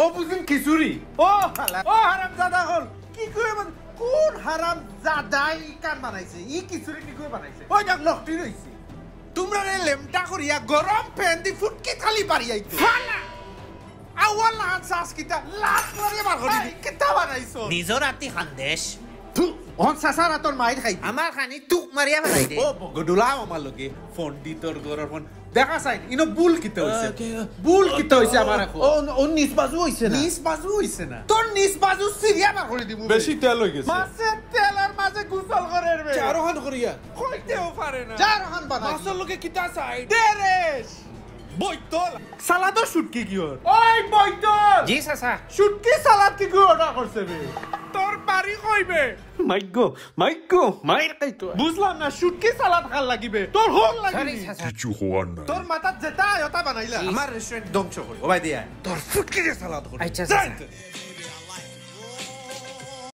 ও বুঝিন খিচুড়ি। ও ও হারাম জাদা হল। কি করে কোন হারাম জাদাই কান বানাইছে? ই খিচুড়ি কি করে বানাইছে? ওই দেখ লকটি রইছে। তোমরা রে লেমটা করিয়া গরম ফ্যান দি ফুটকি থালি পারি আইতো। আওয়াল হাত সাস কিতা লাত করে বার করি কিতা বানাইছো? নিজৰ ৰাতি সন্দেশ অন সাসারা তোর মাইর খাই আমাৰ খানি তোক মাৰিয়া পেলাই দে ও গডুলা আমার লগে ফোন দি তোর গরর ফোন দেখা চাই ইনো বুল কিতে হইছে বুল কিতে হইছে আমার এখন ও ও নিজ বাজু হইছে না নিজ বাজু হইছে না তোর নিজ বাজু সিরিয়া বার করে দিব বেশি তেল হয়ে গেছে মাছের তেলের মাঝে গুসল করে রে চারোহান করিয়া কইতেও পারে না চারহান বানাই মাছের লোকে কিতা চাই দেরেশ বইতল সালাদর শুটকি কি ওর ওই বইতল জি চাচা শুটকি সালাদ কি কি অর্ডার করছে বে তোর বাড়ি কইবে। মাইগ্য মাইগ্য মাইর কাইতো বুঝলাম না শুটকি সালাদ খাল লাগিবে। তোর হোক লাগিবে কিছু হওয়ার না তোর মাথা জেতা ওটা বানাইলা। আমার রেস্টুরেন্ট ধ্বংস কর ও ভাই দিয়া। তোর ফুটকি সালাদ কর আচ্ছা তো।